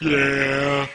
yeah.